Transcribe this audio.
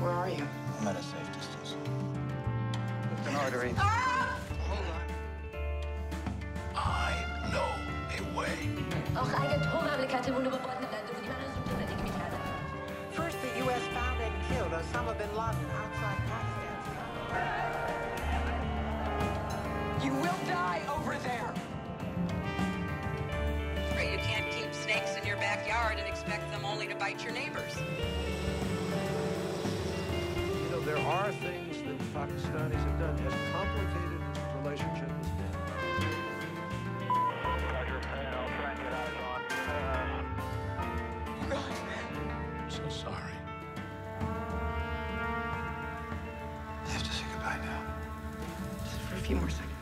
Where are you? I'm at a safe distance. It's an artery. Hold First, the U.S. found and killed Osama bin Laden outside Pakistan. You will die over there! You can't keep snakes in your backyard and expect them only to bite your neighbors. You know, there are things that Pakistanis have done few more seconds.